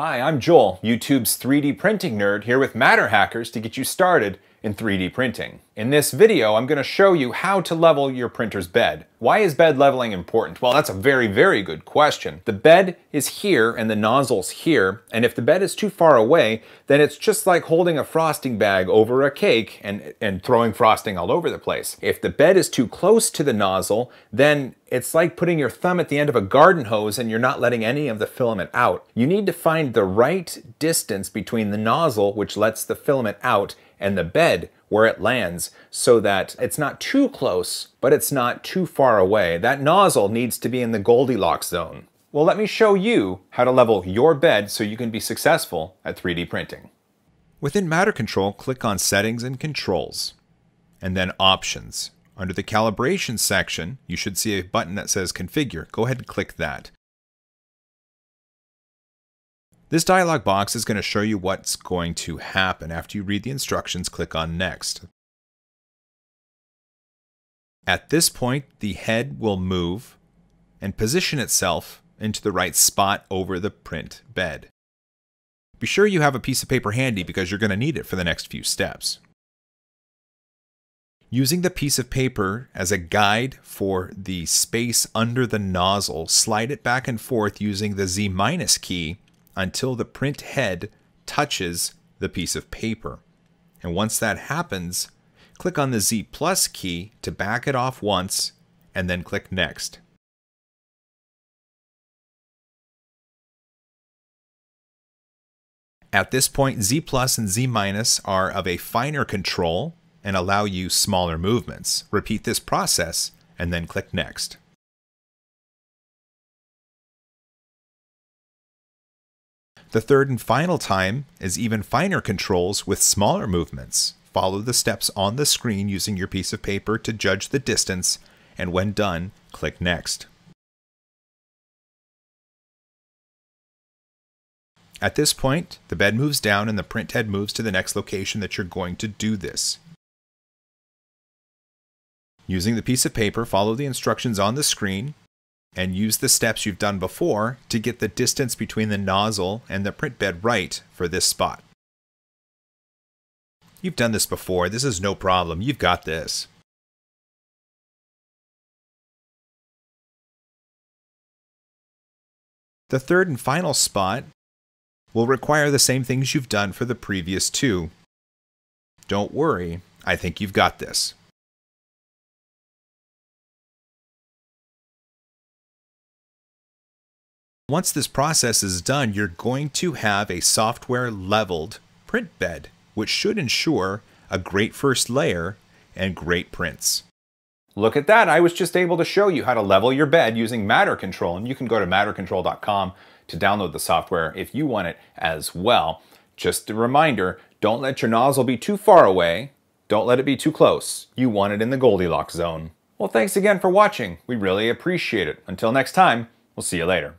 Hi, I'm Joel, YouTube's 3D printing nerd, here with MatterHackers to get you started in 3D printing. In this video, I'm going to show you how to level your printer's bed. Why is bed leveling important? Well, that's a very, very good question. The bed is here and the nozzle's here, and if the bed is too far away, then it's just like holding a frosting bag over a cake and, and throwing frosting all over the place. If the bed is too close to the nozzle, then it's like putting your thumb at the end of a garden hose and you're not letting any of the filament out. You need to find the right distance between the nozzle, which lets the filament out, and the bed where it lands so that it's not too close, but it's not too far away. That nozzle needs to be in the Goldilocks zone. Well, let me show you how to level your bed so you can be successful at 3D printing. Within MatterControl, click on Settings and Controls, and then Options. Under the Calibration section, you should see a button that says Configure. Go ahead and click that. This dialog box is going to show you what's going to happen. After you read the instructions, click on Next. At this point, the head will move and position itself into the right spot over the print bed. Be sure you have a piece of paper handy because you're going to need it for the next few steps. Using the piece of paper as a guide for the space under the nozzle, slide it back and forth using the Z minus key until the print head touches the piece of paper. And once that happens, click on the Z plus key to back it off once and then click Next. At this point, Z plus and Z minus are of a finer control and allow you smaller movements. Repeat this process and then click Next. The third and final time is even finer controls with smaller movements. Follow the steps on the screen using your piece of paper to judge the distance, and when done, click Next. At this point, the bed moves down and the print head moves to the next location that you're going to do this. Using the piece of paper, follow the instructions on the screen and use the steps you've done before to get the distance between the nozzle and the print bed right for this spot. You've done this before, this is no problem, you've got this. The third and final spot will require the same things you've done for the previous two. Don't worry, I think you've got this. Once this process is done, you're going to have a software leveled print bed, which should ensure a great first layer and great prints. Look at that, I was just able to show you how to level your bed using MatterControl, and you can go to mattercontrol.com to download the software if you want it as well. Just a reminder, don't let your nozzle be too far away, don't let it be too close. You want it in the Goldilocks zone. Well, thanks again for watching. We really appreciate it. Until next time, we'll see you later.